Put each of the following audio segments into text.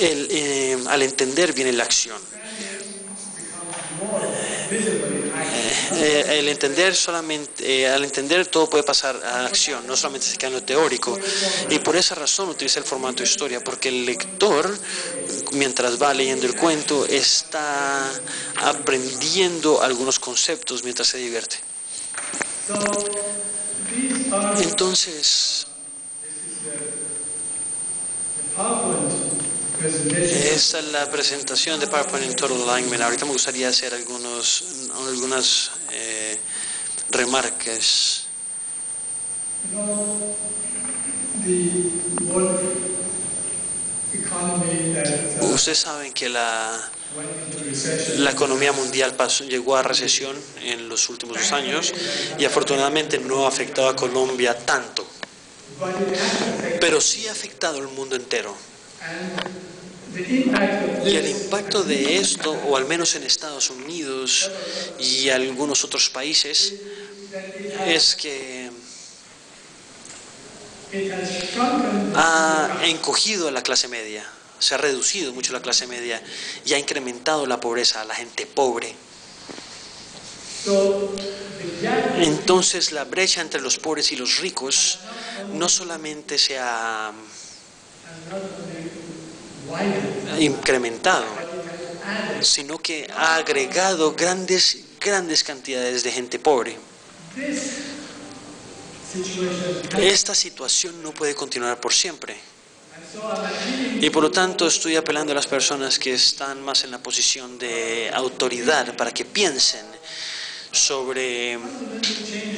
eh, al entender viene la acción. Eh, el entender solamente, eh, al entender todo puede pasar a acción, no solamente se queda en lo teórico. Y por esa razón utiliza el formato historia, porque el lector, mientras va leyendo el cuento, está aprendiendo algunos conceptos mientras se divierte. Entonces, esta es la presentación de PowerPoint en Total Alignment. Ahorita me gustaría hacer algunos, algunas eh, remarcas. Ustedes saben que la, la economía mundial pasó, llegó a recesión en los últimos dos años y afortunadamente no ha afectado a Colombia tanto, pero sí ha afectado al mundo entero. Y el impacto de esto, o al menos en Estados Unidos y algunos otros países, es que ha encogido a la clase media, se ha reducido mucho la clase media y ha incrementado la pobreza a la gente pobre. Entonces la brecha entre los pobres y los ricos no solamente se ha incrementado, sino que ha agregado grandes, grandes cantidades de gente pobre. Esta situación no puede continuar por siempre. Y por lo tanto estoy apelando a las personas que están más en la posición de autoridad para que piensen sobre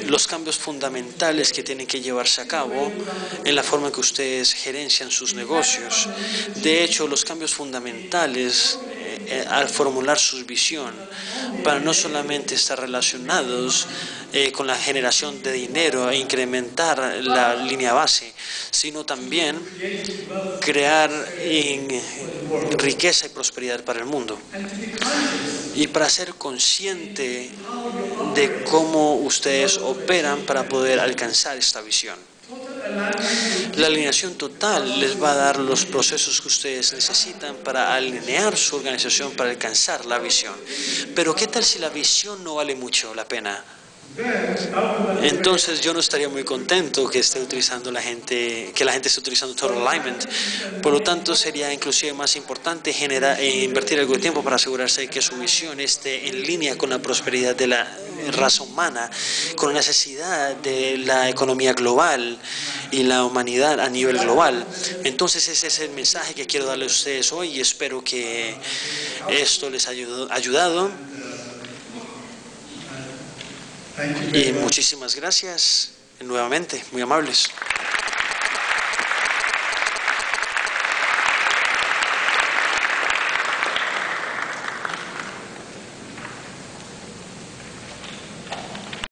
los cambios fundamentales que tienen que llevarse a cabo en la forma que ustedes gerencian sus negocios. De hecho, los cambios fundamentales eh, al formular su visión para no solamente estar relacionados eh, con la generación de dinero e incrementar la línea base, sino también crear riqueza y prosperidad para el mundo. Y para ser consciente de cómo ustedes operan para poder alcanzar esta visión. La alineación total les va a dar los procesos que ustedes necesitan para alinear su organización para alcanzar la visión. Pero ¿qué tal si la visión no vale mucho la pena? Entonces yo no estaría muy contento que esté utilizando la gente, que la gente esté utilizando Total Alignment. Por lo tanto, sería inclusive más importante generar, e invertir algo de tiempo para asegurarse de que su misión esté en línea con la prosperidad de la raza humana, con la necesidad de la economía global y la humanidad a nivel global. Entonces ese es el mensaje que quiero darle a ustedes hoy y espero que esto les haya ayudado. Y muchísimas gracias nuevamente, muy amables.